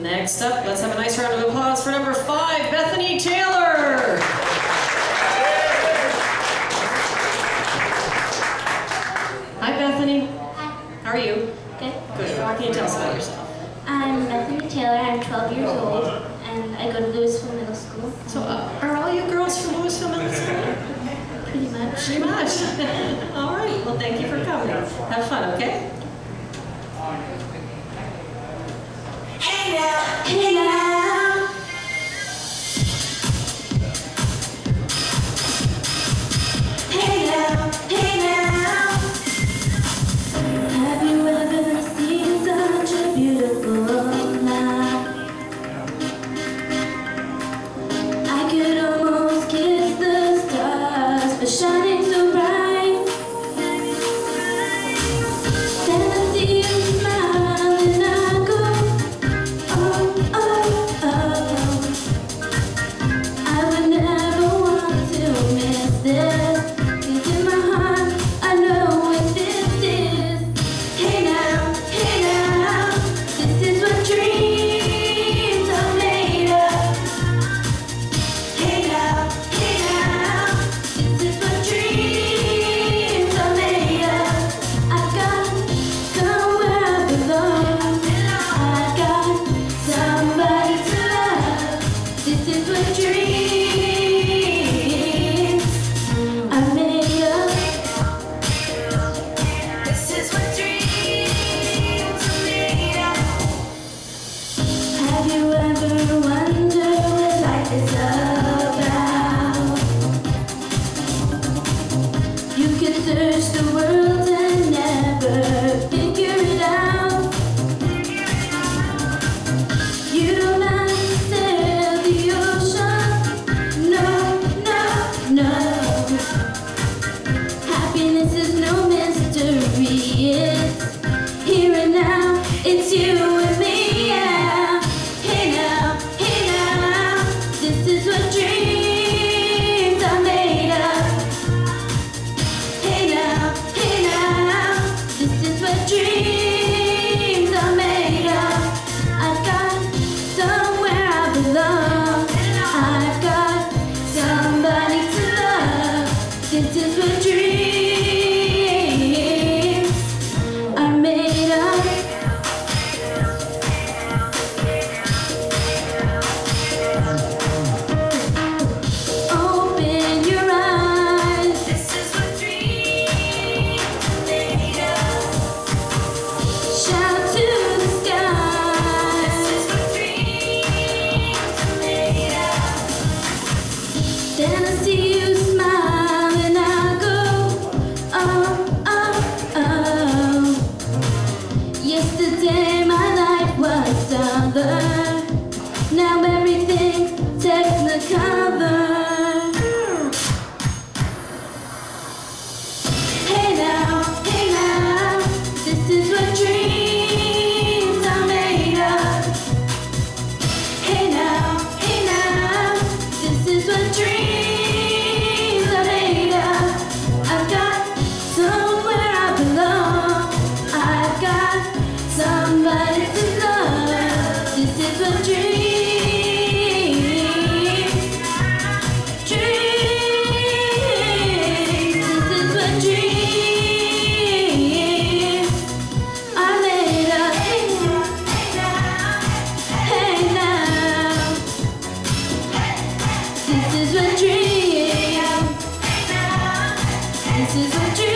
Next up, let's have a nice round of applause for number five, Bethany Taylor. Hi, Bethany. Hi. How are you? Good. Good. What can you tell us about yourself? I'm Bethany Taylor. I'm 12 years old, and I go to Lewisville Middle School. So, uh, are all you girls from Lewisville Middle School? Pretty much. Pretty much. all right. Well, thank you for coming. Have fun, okay? Hey It's you and me. Yeah. Hey now, hey now. This is what dreams are made of. Hey now, hey now. This is what dreams are made of. I've got somewhere I belong. I've got somebody to love. This is what dreams of. Then I see you is This is what you